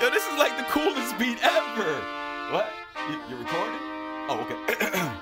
Yo, this is like the coolest beat ever. What? You, you recording? Oh, okay.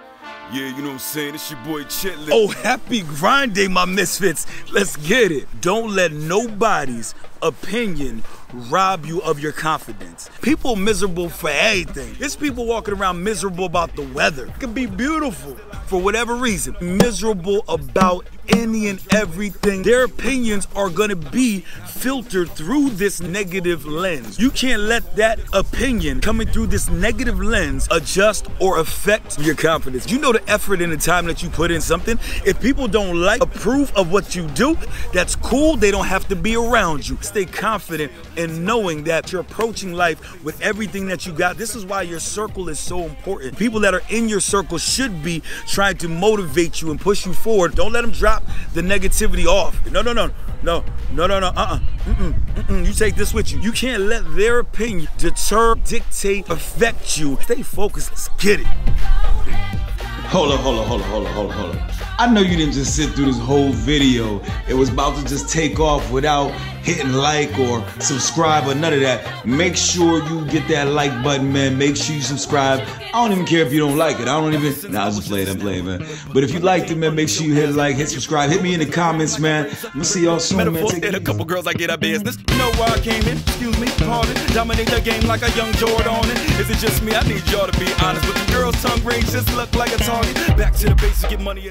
Yeah, you know what I'm saying? It's your boy Chitlin. Oh, happy grind day, my misfits. Let's get it. Don't let nobody's opinion rob you of your confidence. People miserable for anything. It's people walking around miserable about the weather. It can be beautiful for whatever reason. Miserable about any and everything. Their opinions are gonna be filtered through this negative lens. You can't let that opinion coming through this negative lens adjust or affect your confidence. You know the effort and the time that you put in something. If people don't like, approve of what you do, that's cool. They don't have to be around you. Stay confident knowing that you're approaching life with everything that you got. This is why your circle is so important. People that are in your circle should be trying to motivate you and push you forward. Don't let them drop the negativity off. No, no, no, no, no, no, no, uh-uh. Mm-mm, mm-mm. You take this with you. You can't let their opinion deter, dictate, affect you. Stay focused. Let's get it. Hold up, hold up, hold up, hold up, hold up, hold up. I know you didn't just sit through this whole video. It was about to just take off without hitting like or subscribe or none of that. Make sure you get that like button, man. Make sure you subscribe. I don't even care if you don't like it. I don't even. Nah, I just playing, I'm playing, man. But if you liked it, man, make sure you hit like, hit subscribe. Hit me in the comments, man. I'm gonna see y'all soon, man. Take and a couple girls I get a business. You know why I came in? Excuse me, pardon. Dominate the game like a young Jordan Is it just me? I need y'all to be honest. But the girls' tongue rings just look like a target. Back to the basics, get money.